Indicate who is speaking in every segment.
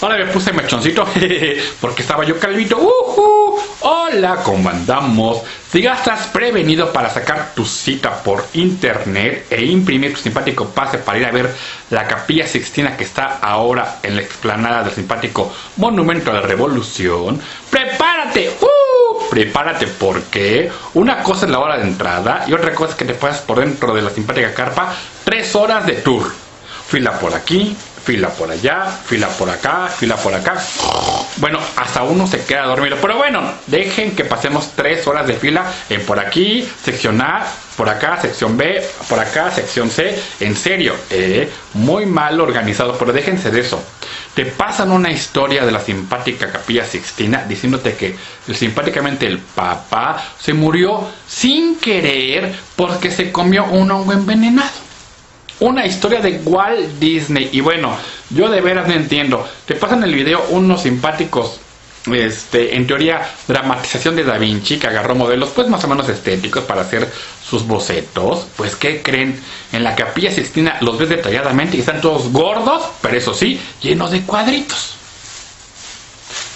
Speaker 1: Ahora me puse mechoncito porque estaba yo calvito. Uh Hola, ¿cómo andamos? Si ya estás prevenido para sacar tu cita por internet e imprimir tu simpático pase para ir a ver la capilla sixtina que está ahora en la explanada del simpático Monumento a la Revolución, prepárate. Uh, prepárate porque una cosa es la hora de entrada y otra cosa es que te pasas por dentro de la simpática carpa tres horas de tour fila por aquí, fila por allá, fila por acá, fila por acá. Bueno, hasta uno se queda dormido. Pero bueno, dejen que pasemos tres horas de fila en por aquí, sección A, por acá, sección B, por acá, sección C. En serio, eh, muy mal organizado, pero déjense de eso. Te pasan una historia de la simpática Capilla Sixtina diciéndote que simpáticamente el papá se murió sin querer porque se comió un hongo envenenado una historia de Walt Disney. Y bueno, yo de veras no entiendo. Te pasan el video unos simpáticos, este, en teoría, dramatización de Da Vinci, que agarró modelos pues más o menos estéticos para hacer sus bocetos. Pues, ¿qué creen? En la capilla Sixtina los ves detalladamente y están todos gordos, pero eso sí, llenos de cuadritos.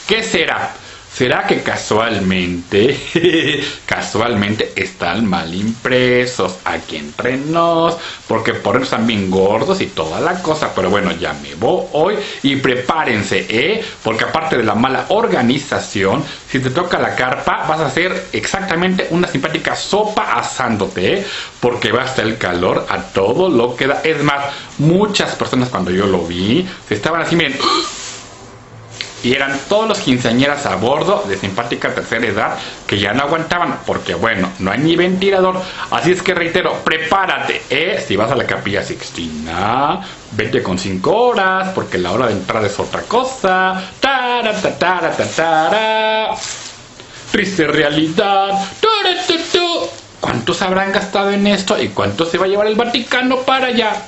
Speaker 1: ¿Qué será? ¿Será que casualmente, casualmente están mal impresos aquí entre nos? Porque por eso están bien gordos y toda la cosa. Pero bueno, ya me voy hoy y prepárense, ¿eh? Porque aparte de la mala organización, si te toca la carpa, vas a hacer exactamente una simpática sopa asándote, ¿eh? Porque va hasta el calor a todo lo que da. Es más, muchas personas cuando yo lo vi, se estaban así, miren y eran todos los quinceañeras a bordo de simpática tercera edad que ya no aguantaban porque bueno, no hay ni ventilador. Así es que reitero, prepárate, ¿eh? Si vas a la capilla Sixtina, vete con cinco horas porque la hora de entrada es otra cosa. Tara, tara, tara, Triste realidad. ¿Cuántos habrán gastado en esto y cuánto se va a llevar el Vaticano para allá?